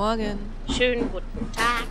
Morgen. Schönen guten Tag.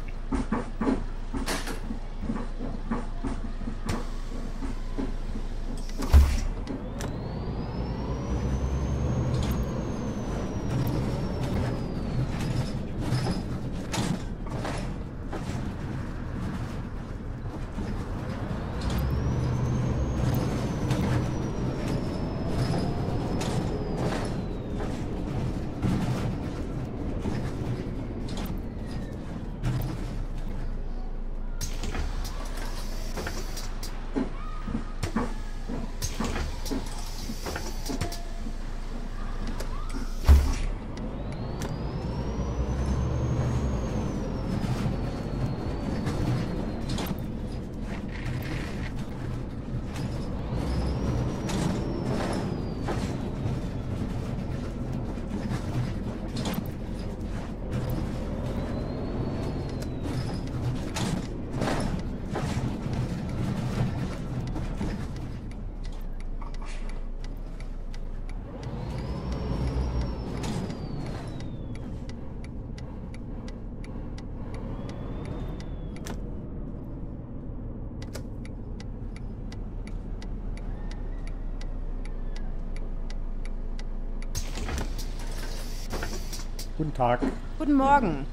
Guten Tag. Guten Morgen.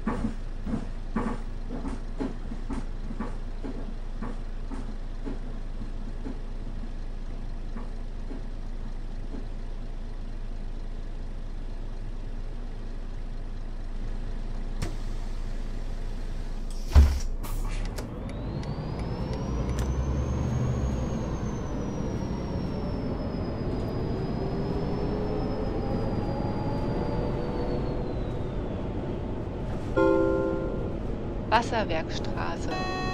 Wasserwerkstraße.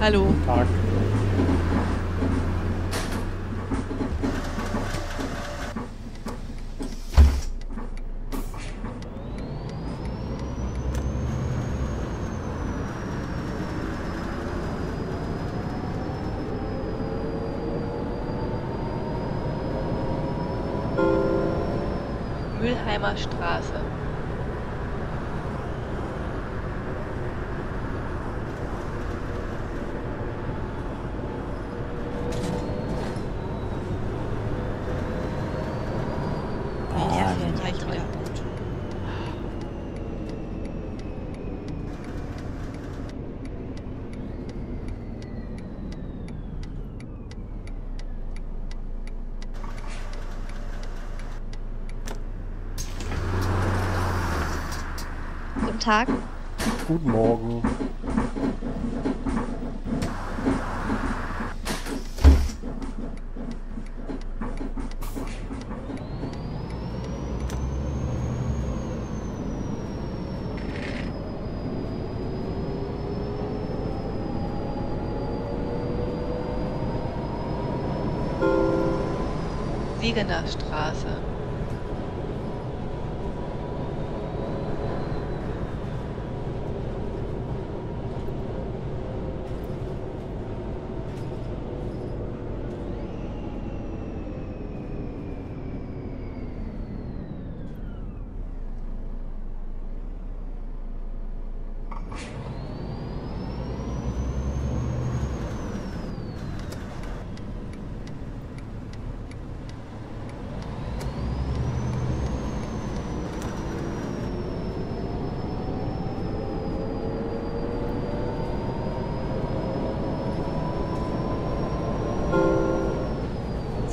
Hallo. Guten Tag. Mülheimer Straße. Ah, gleich wieder. Guten Tag. Guten Morgen. Siegener Straße.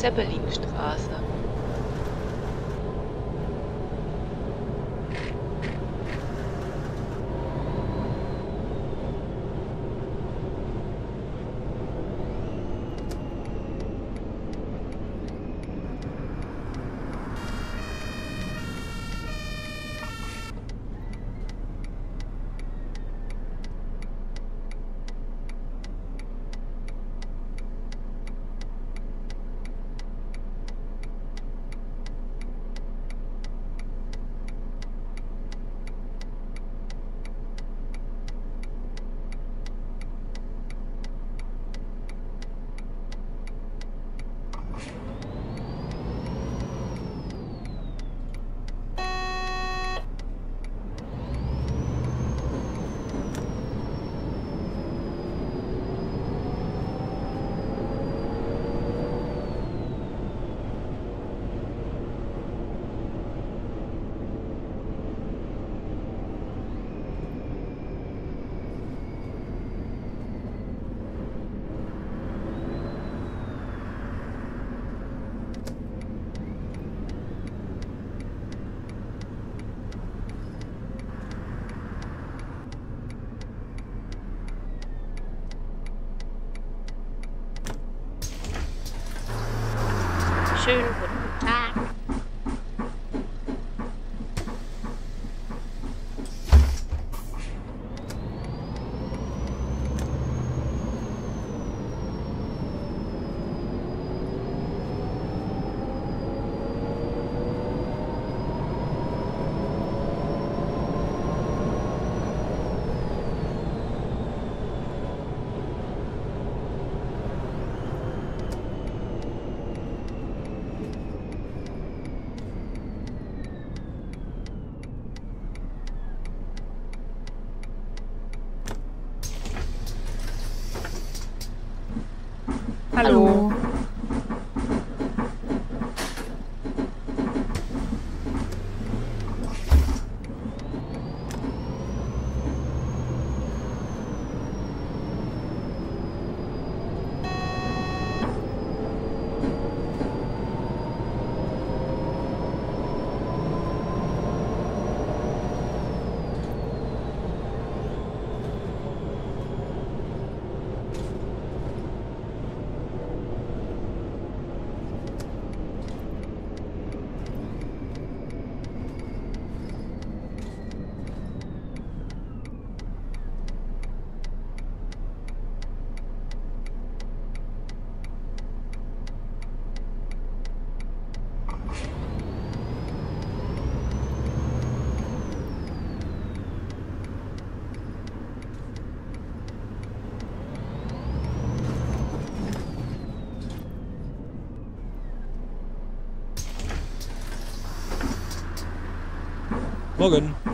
Zeppelinstraße. Hallo. Morgen.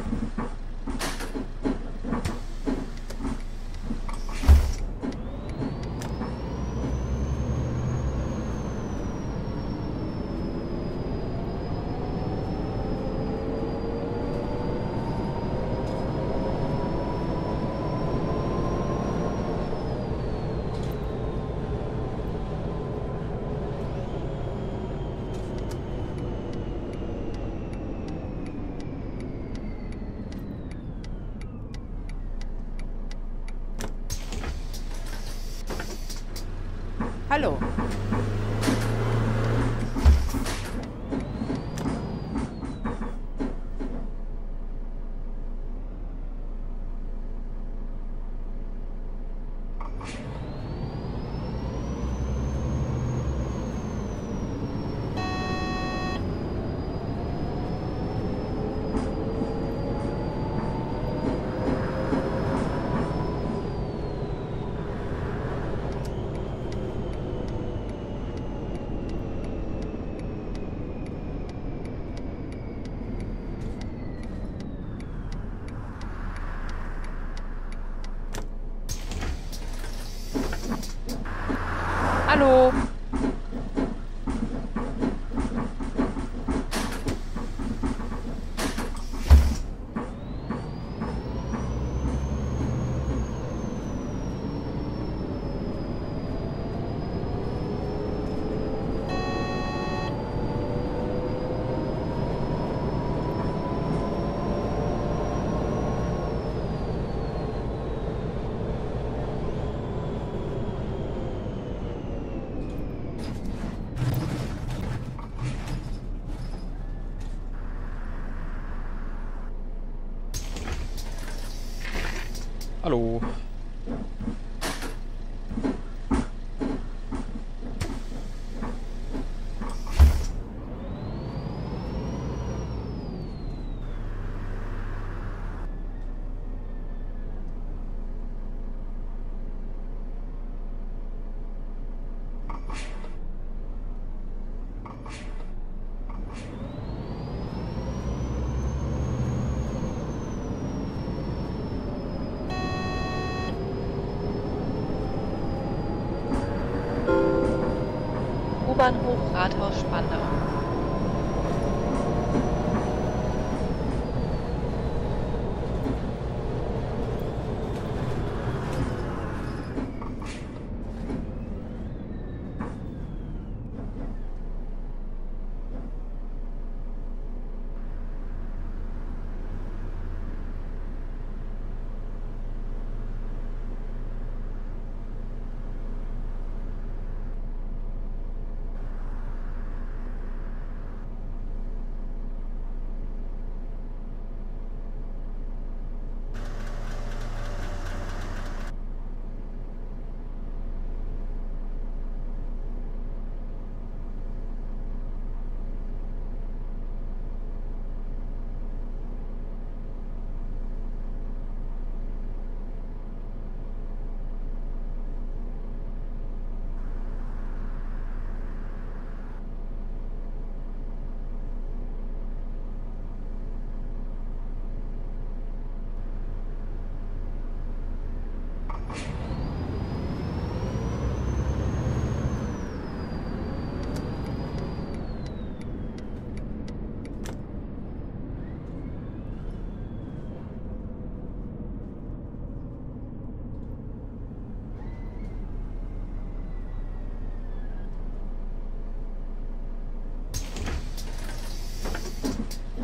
Hallo.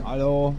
Hallo.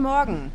Morgen.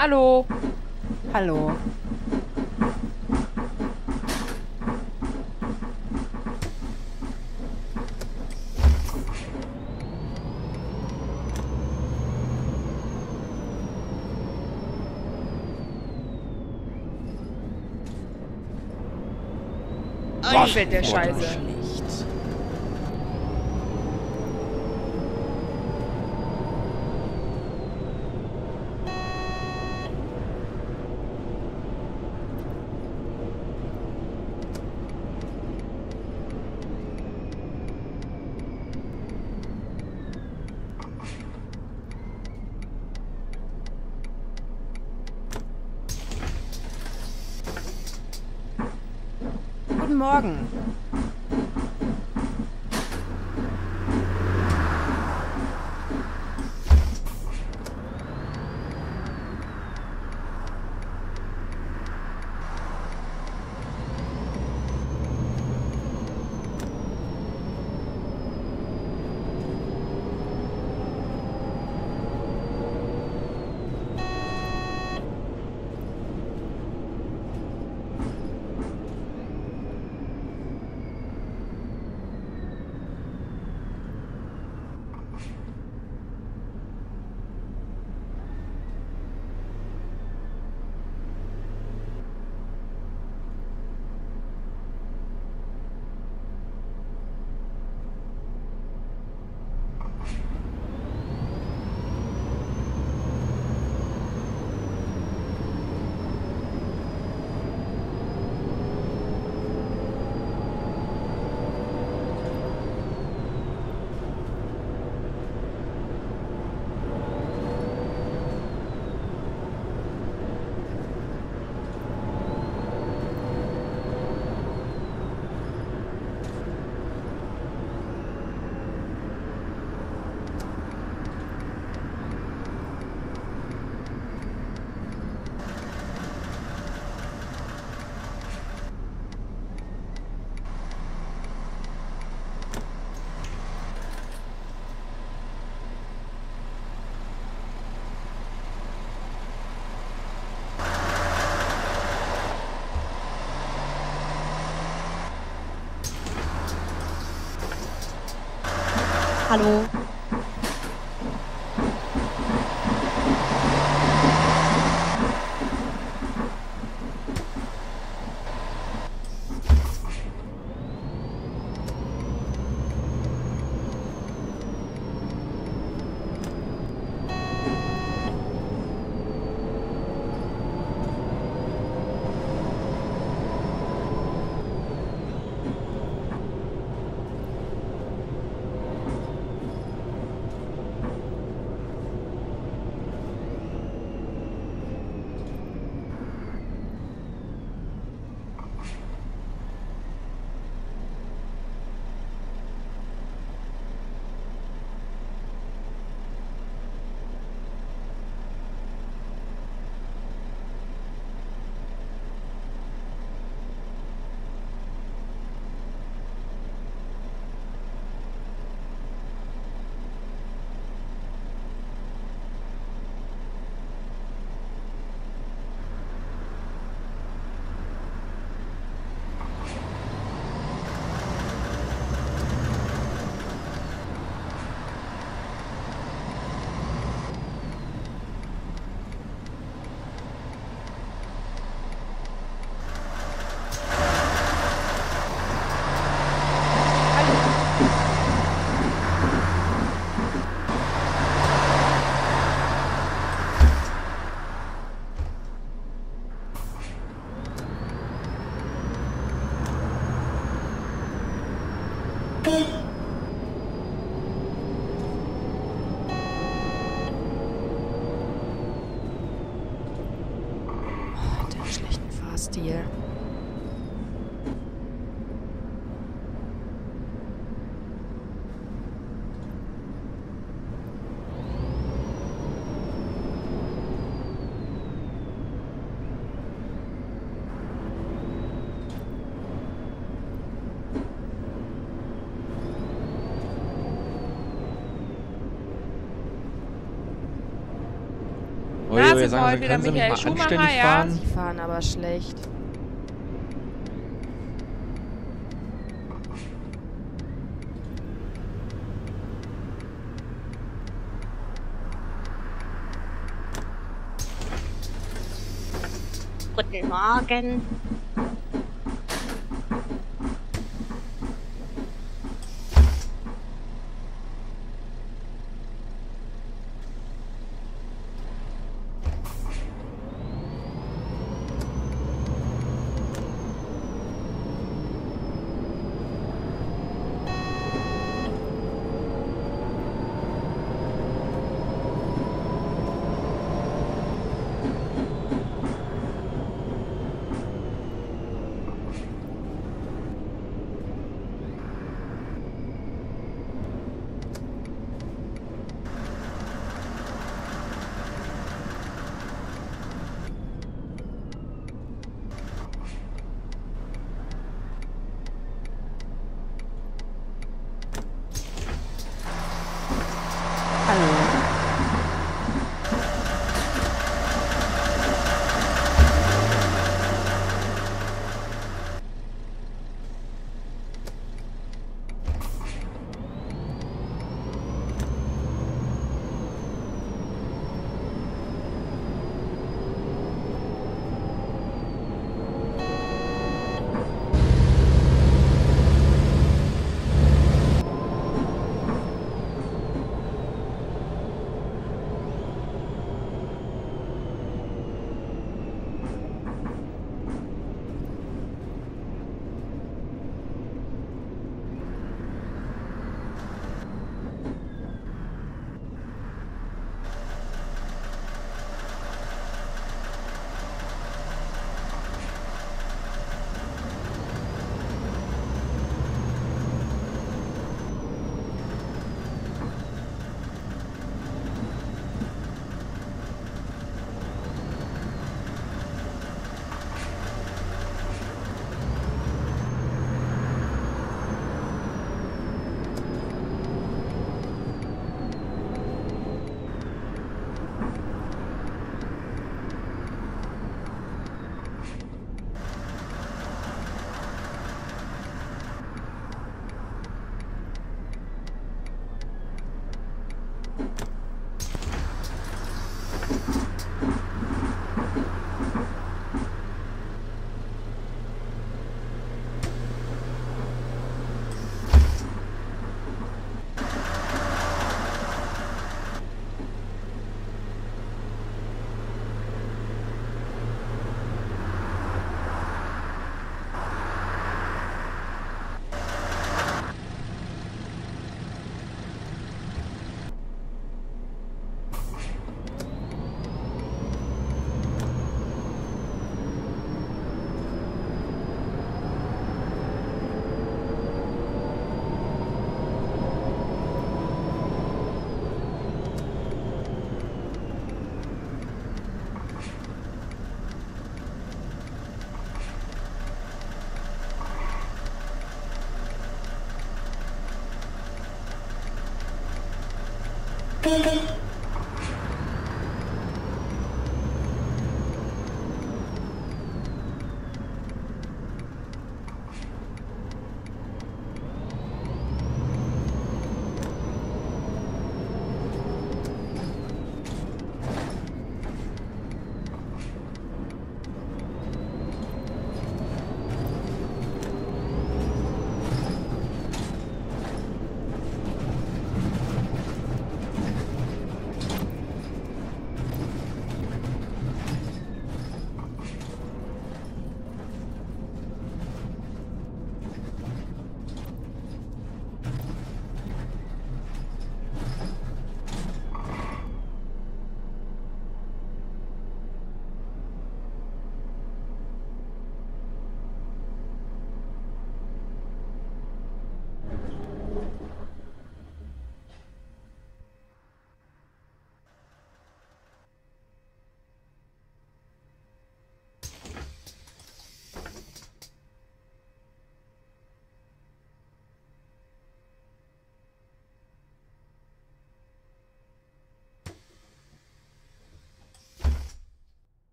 Hallo. Hallo. Was der Scheiße. Morgen. 哈喽。Oh, sagen, wieder können Sie mich Michael mal Schumacher, anständig ja. fahren? Sie fahren aber schlecht. Guten Morgen.